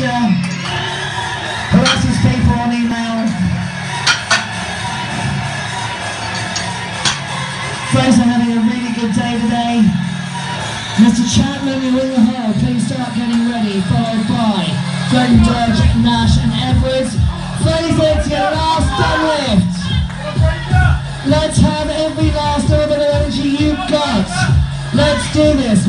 Twitter, harasses people on email. Fraser having a really good day today. Mr. Chapman, you're in the hall. Please start getting ready. Followed by Glenn Dodge, Nash and Edwards. Fraser to your last deadlift. Let's have every last of energy you've got. Let's do this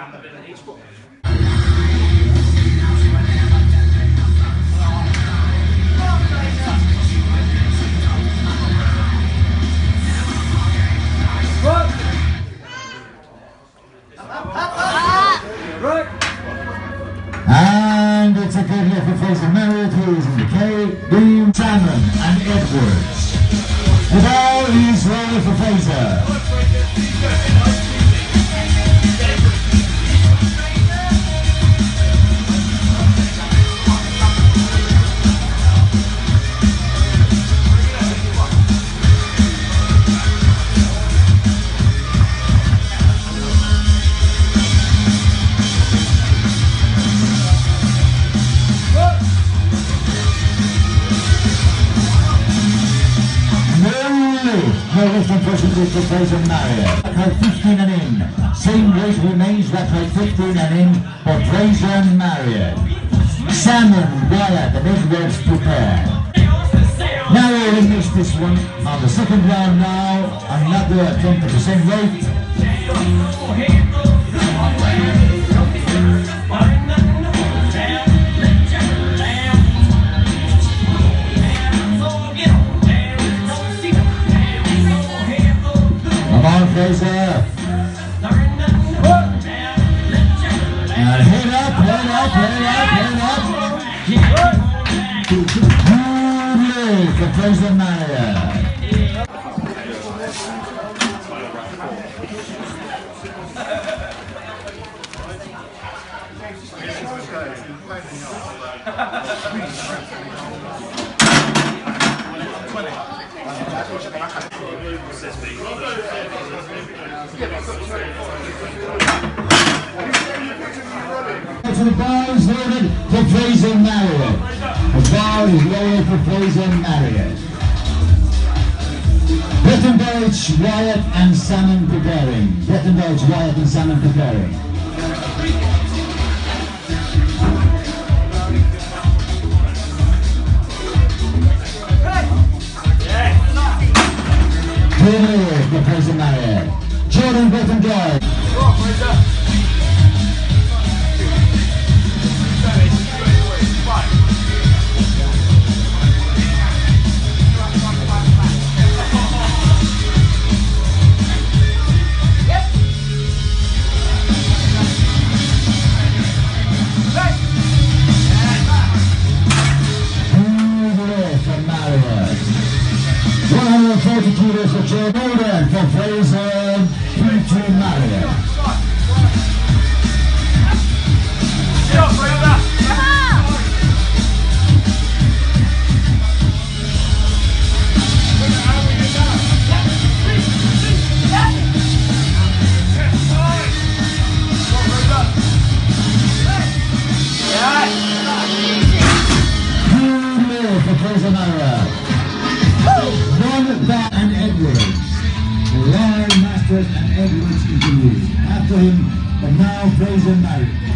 And it's a good hit for Fraser Marriott, who is in the K, Beam, Salmon, and Edwards. The ball is ready for Fraser. Lifting percentage for Fraser Marriott. Right 15 and in. Same weight remains left right 15 and in for Fraser Marriott. Salmon, the Edwards prepare. Now we missed this one on the second round now. Another 20% weight. Come on, Fraser. And head up, head up, head up, head up. Fraser Marriott. To the bar is loaded for Fraser Marriott. The bar is loaded for Fraser Marriott. Bretton Deutsch, Wyatt and Salmon preparing. Bretton Deutsch, Wyatt and Salmon preparing. Good for Fraser Marriott. Jordan Deutsch. 140 kilos for Joe Bowden for Fraser, P2 Marriott. Good for Fraser Marriott. Back and Edwards. Royal Masters and Edwards interviews. After him, the now Fraser Marriott.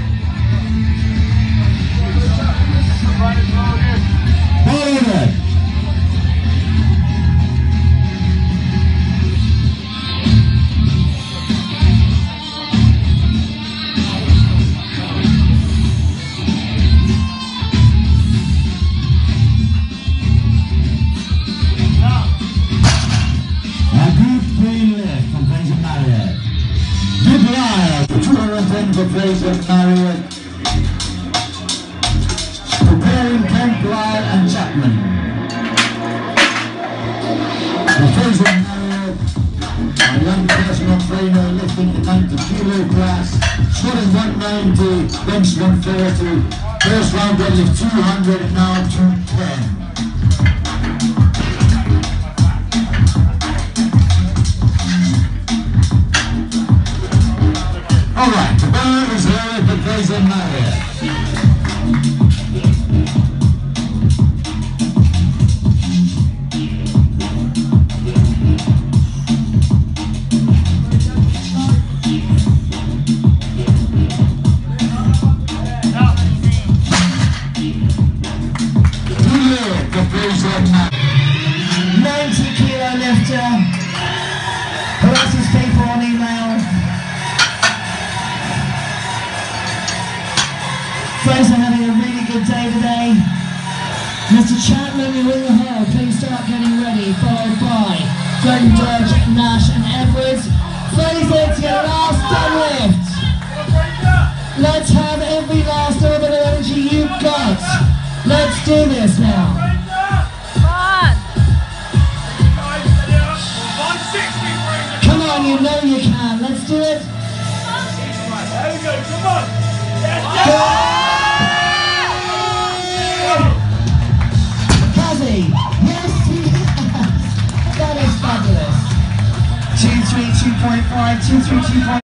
Lyle and Chapman. For Fraser Marriott, a young personal trainer lifting the 90 kilo class, squatting 190, bench 130. First round deadlift 200, now 210. Alright, the bar is here for Fraser Marriott. Fraser having a really good day today. Mr. Chapman, you're in the hall. Please start getting ready. Followed by Glenn Dodge, Nash, and Edwards. Fraser to your last deadlift. Let's have every last of energy you've got. Let's do this now. Come on, you know you can. Let's do it. Kazi, 2.5, 232.5.